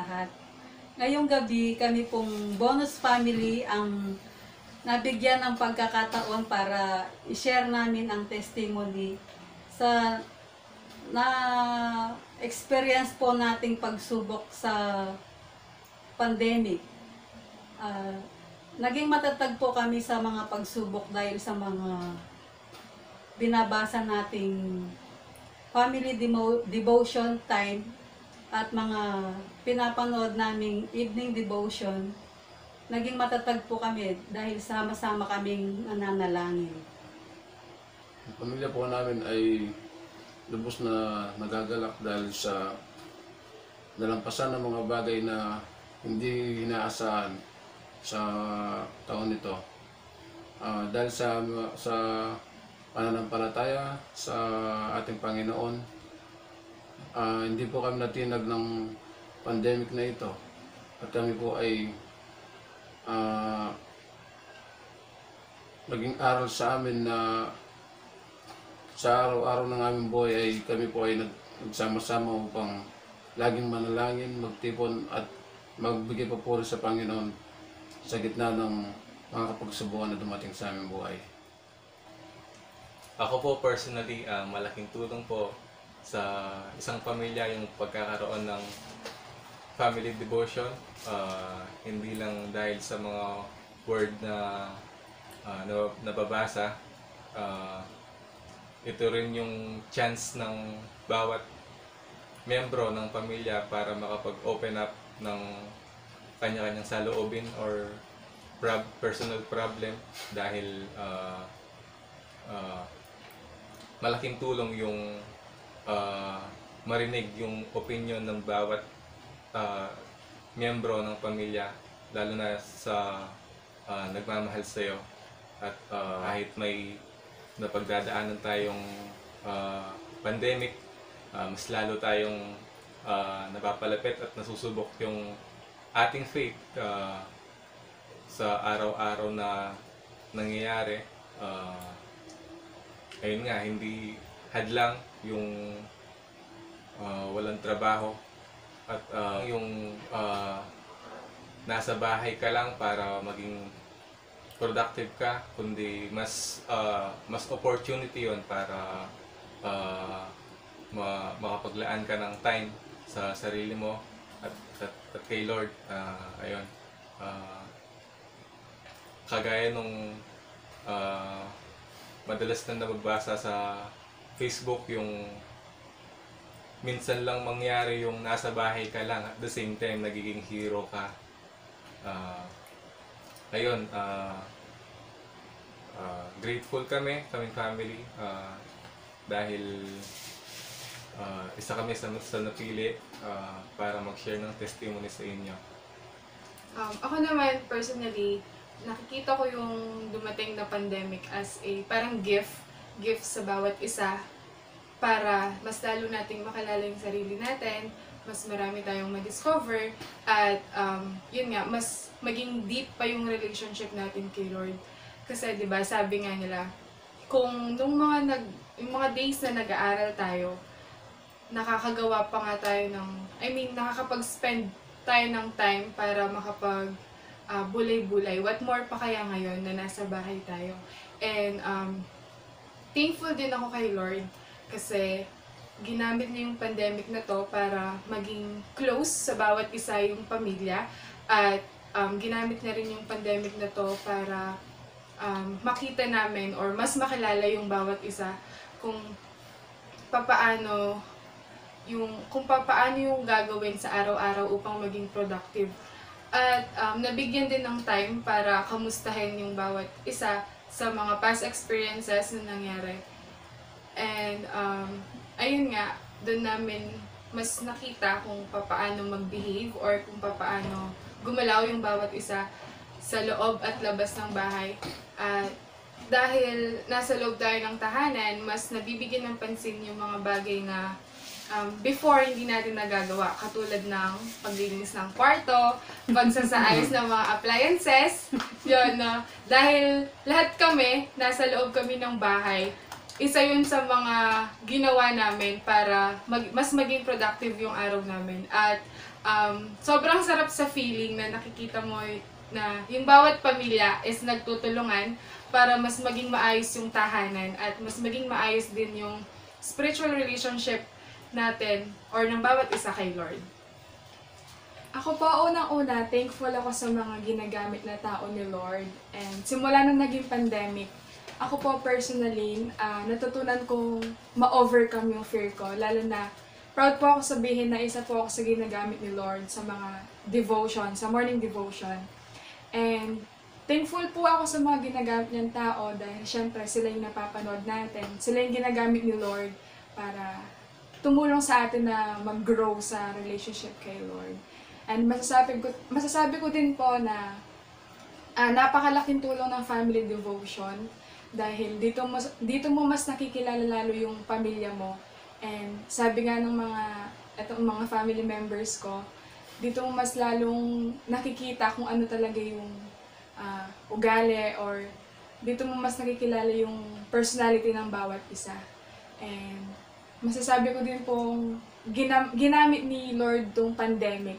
lahat. Ngayong gabi, kami pong bonus family ang nabigyan ng pagkakataon para i-share namin ang testimony sa na experience po nating pagsubok sa pandemic. Ah, naging matatag po kami sa mga pagsubok dahil sa mga binabasa nating family devotion time at mga pinapanood naming evening devotion, naging matatag po kami dahil sama-sama kaming nananalangin. Ang pamilya po namin ay lubos na nagagalak dahil sa nalampasan ng mga bagay na hindi inaasahan sa taon nito. Ah, dahil sa sa pananampalataya sa ating Panginoon, ah, hindi po kami natinag ng pandemic na ito. At kami po ay ah, naging aral sa amin na sa araw-araw ng aming buhay ay kami po ay nag- nagsama-sama upang laging manalangin, magtipon at magbigay papuri sa Panginoon sa gitna ng mga kapagsubukan na dumating sa aming buhay. Ako po personally, ah, malaking tulong po sa isang pamilya yung pagkakaroon ng family devotion. Ah, hindi lang dahil sa mga word na na- nababasa. Ah, ito rin yung chance ng bawat membro ng pamilya para makapag-open up ng kanya-kanyang saloobin or prob- personal problem dahil ah, ah, malaking tulong yung ah, marinig yung opinion ng bawat ah, miyembro ng pamilya lalo na sa ah, nagmamahal sa iyo at ah, kahit may napagdadaanan tayong ah, pandemic ah, mas lalo tayong ah, napapalapit at nasusubok yung ating faith ah, sa araw-araw na nangyayari. Ah, ayun nga, hindi hadlang yung ah, walang trabaho at ah, yung ah, nasa bahay ka lang para maging productive ka, kundi mas ah, mas opportunity yon para ah, ma- makapaglaan ka ng time sa sarili mo at, at, at kay Lord. ah, ayun. ah, kagaya nung ah, madalas na nababasa sa Facebook yung minsan lang mangyari yung nasa bahay ka lang at the same time nagiging hero ka. Ah, ayun, ah, ah, grateful kami, kaming family, ah, dahil ah, isa kami sa, sa napili ah, para mag-share ng testimony sa inyo. Um, ako naman, personally, nakikita ko yung dumating na pandemic as a parang gift, gift sa bawat isa para mas lalo nating makalala yung sarili natin, mas marami tayong ma-discover, at um, yun nga, mas maging deep pa yung relationship natin kay Lord. Kasi, di ba, sabi nga nila, kung nung mga nag, yung mga days na nag-aaral tayo, nakakagawa pa nga tayo ng, I mean, nakakapag-spend tayo ng time para makapag ah, bulay-bulay. What more pa kaya ngayon na nasa bahay tayo? And um, thankful din ako kay Lord kasi ginamit niya yung pandemic na to para maging close sa bawat isa yung pamilya at um, ginamit niya rin yung pandemic na to para um, makita namin or mas makilala yung bawat isa kung papaano yung kung papaano yung gagawin sa araw-araw upang maging productive. At um, nabigyan din ng time para kamustahin yung bawat isa sa mga past experiences na nangyari. And um, ayun nga, doon namin mas nakita kung papaano mag-behave or kung papaano gumalaw yung bawat isa sa loob at labas ng bahay. At dahil nasa loob tayo ng tahanan, mas nabibigyan ng pansin yung mga bagay na um, before hindi natin nagagawa. Katulad ng paglilinis ng kwarto, pagsasaayos ng mga appliances. Yun, no? dahil lahat kami, nasa loob kami ng bahay, isa yun sa mga ginawa namin para mag, mas maging productive yung araw namin. At um, sobrang sarap sa feeling na nakikita mo na yung bawat pamilya is nagtutulungan para mas maging maayos yung tahanan at mas maging maayos din yung spiritual relationship natin or ng bawat isa kay Lord. Ako po, unang-una, thankful ako sa mga ginagamit na tao ni Lord. And simula nung naging pandemic, ako po personally, ah, natutunan kong ma-overcome yung fear ko. Lalo na, proud po ako sabihin na isa po ako sa ginagamit ni Lord sa mga devotion, sa morning devotion. And thankful po ako sa mga ginagamit niyang tao dahil syempre sila yung napapanood natin. Sila yung ginagamit ni Lord para tumulong sa atin na mag-grow sa relationship kay Lord. And masasabi ko, masasabi ko din po na ah, napakalaking tulong ng family devotion dahil dito mo, dito mo mas nakikilala lalo yung pamilya mo. And sabi nga ng mga, etong mga family members ko, dito mo mas lalong nakikita kung ano talaga yung ah, ugali or dito mo mas nakikilala yung personality ng bawat isa. And masasabi ko din pong ginam- ginamit ni Lord tong pandemic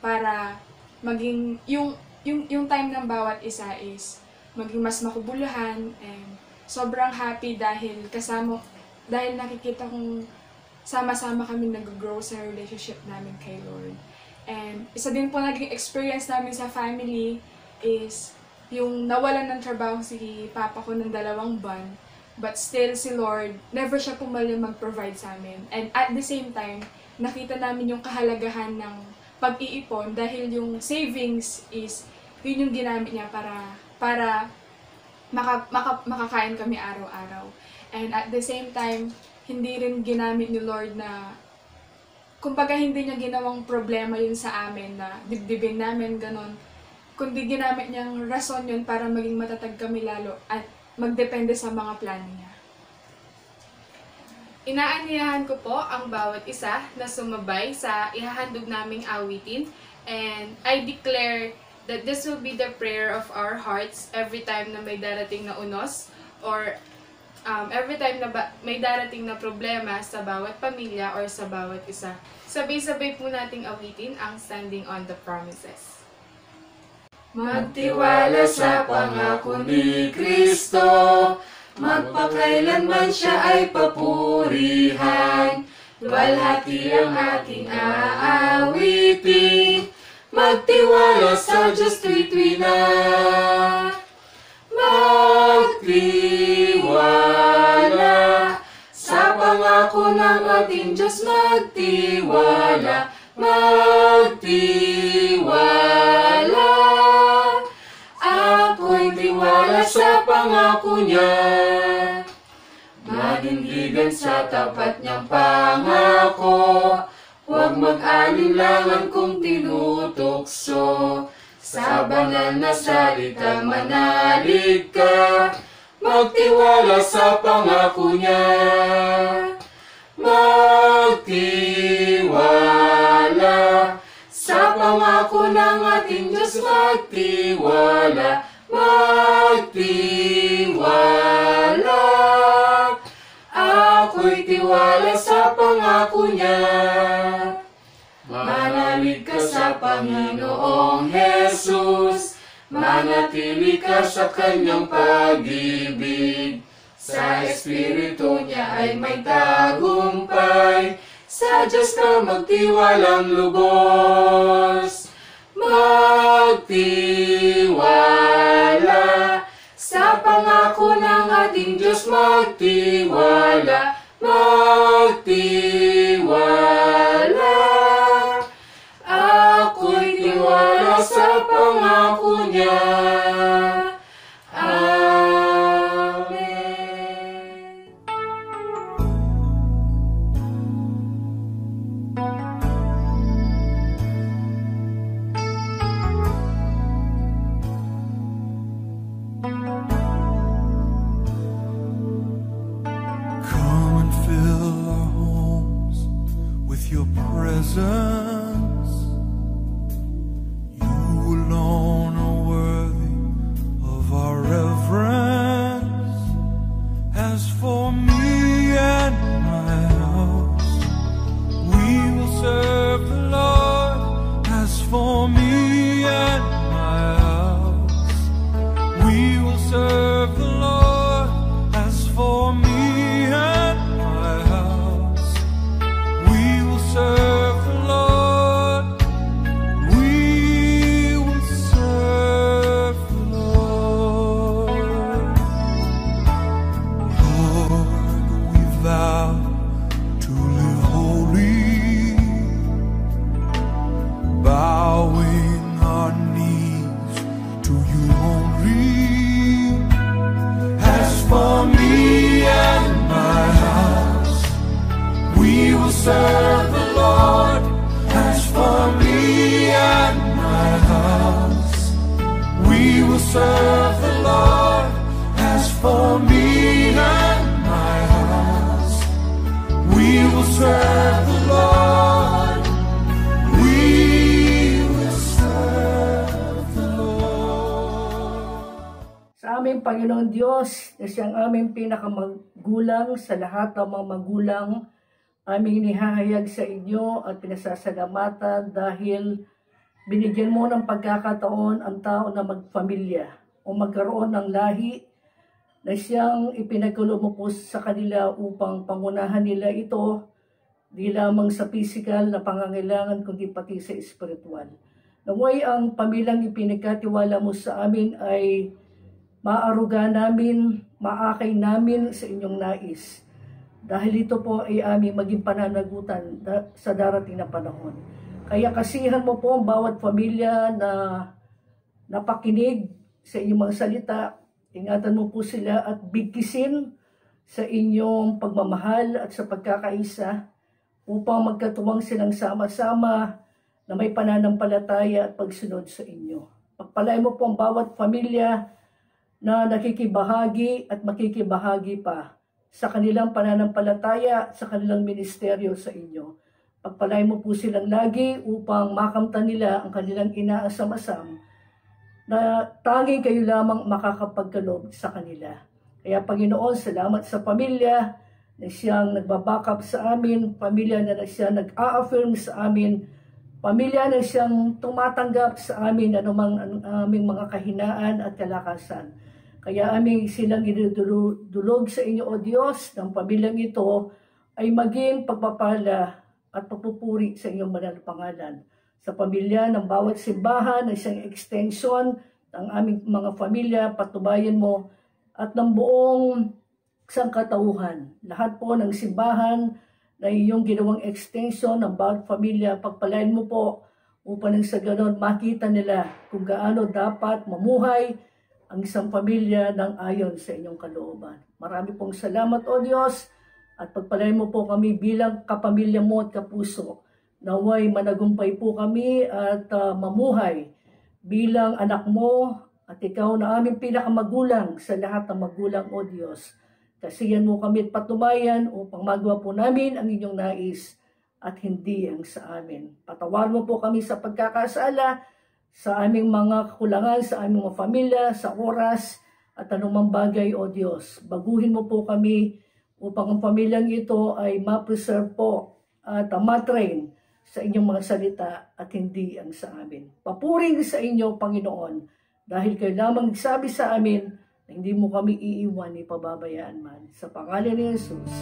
para maging yung yung yung time ng bawat isa is maging mas makubuluhan and sobrang happy dahil kasama dahil nakikita kong sama-sama kami nag-grow sa relationship namin kay Lord. And isa din po naging experience namin sa family is yung nawalan ng trabaho si papa ko ng dalawang buwan but still si Lord never siya pumalya mag-provide sa amin. And at the same time, nakita namin yung kahalagahan ng pag-iipon dahil yung savings is yun yung ginamit niya para para maka, maka, makakain kami araw-araw. And at the same time, hindi rin ginamit ni Lord na kumbaga hindi niya ginawang problema yun sa amin na dibdibin namin ganon kundi ginamit niyang rason yun para maging matatag kami lalo at magdepende sa mga plano niya. Inaanyayahan ko po ang bawat isa na sumabay sa ihahandog naming awitin and I declare that this will be the prayer of our hearts every time na may darating na unos or um, every time na ba- may darating na problema sa bawat pamilya or sa bawat isa. Sabay-sabay po nating awitin ang Standing on the Promises. Magtiwala sa pangako ni Kristo, magpakailanman siya ay papurihan. Luwalhati ang ating aawitin, magtiwala sa Diyos tuwi na. Magtiwala sa pangako ng ating Diyos, magtiwala, magtiwala. Ako'y tiwala sa pangako niya. Manindigan sa tapat niyang pangako. Huwag mag-alinlangan kung tinutokso. Sa banal na salita manalig ka. Magtiwala sa pangako niya. Magtiwala sa pangako ng ating Diyos magtiwala, magtiwala. Ako'y tiwala sa pangako niya. Panginoong Jesus, manatili ka sa kanyang pag-ibig. Sa Espiritu niya ay may tagumpay, sa Diyos ka magtiwalang lubos. Magtiwala sa pangako ng ating Diyos magtiwala, magtiwala. Your presence. Serve the Lord. As for me and my house, we will serve the Lord. As for me and my house, we will serve the Lord. We will serve the Lord. Sa aming Panginoon Diyos, na siyang aming pinakamagulang sa lahat ng mga magulang, aming nihahayag sa inyo at pinasasalamatan dahil binigyan mo ng pagkakataon ang tao na magpamilya o magkaroon ng lahi na siyang ipinagkulo mo po sa kanila upang pangunahan nila ito di lamang sa physical na pangangailangan kundi pati sa spiritual. Naway ang pamilyang ipinagkatiwala mo sa amin ay maaruga namin, maakay namin sa inyong nais. Dahil ito po ay aming maging pananagutan sa darating na panahon. Kaya kasihan mo po ang bawat pamilya na napakinig sa inyong mga salita. Ingatan mo po sila at bigkisin sa inyong pagmamahal at sa pagkakaisa upang magkatuwang silang sama-sama na may pananampalataya at pagsunod sa inyo. Pagpalay mo po ang bawat pamilya na nakikibahagi at makikibahagi pa sa kanilang pananampalataya at sa kanilang ministeryo sa inyo. Pagpalay mo po silang lagi upang makamtan nila ang kanilang inaasam-asam na tanging kayo lamang makakapagkaloob sa kanila. Kaya Panginoon, salamat sa pamilya na siyang nagbabackup sa amin, pamilya na siyang nag-a-affirm sa amin, pamilya na siyang tumatanggap sa amin anumang ang aming mga kahinaan at kalakasan. Kaya aming silang idudulog sa inyo, O Diyos, ng pamilyang ito ay maging pagpapala at pagpupuri sa inyong pangalan. Sa pamilya ng bawat simbahan, na isang extension ng aming mga pamilya, patubayan mo at ng buong sangkatauhan. Lahat po ng simbahan na iyong ginawang extension ng bawat pamilya, pagpalain mo po upang sa ganon makita nila kung gaano dapat mamuhay ang isang pamilya ng ayon sa inyong kalooban. Marami pong salamat o Diyos at pagpalain mo po kami bilang kapamilya mo at kapuso. Naway managumpay po kami at ah, mamuhay bilang anak mo at ikaw na aming pinakamagulang sa lahat ng magulang o Diyos. Kasiyan mo kami at patubayan upang magawa po namin ang inyong nais at hindi ang sa amin. Patawar mo po kami sa pagkakasala, sa aming mga kakulangan, sa aming mga pamilya, sa oras at anumang bagay o Diyos. Baguhin mo po kami upang ang pamilyang ito ay ma-preserve po at matrain sa inyong mga salita at hindi ang sa amin. Papuring sa inyo, Panginoon, dahil kayo lamang nagsabi sa amin na hindi mo kami iiwan ni pababayaan man. Sa pangalan ni Jesus.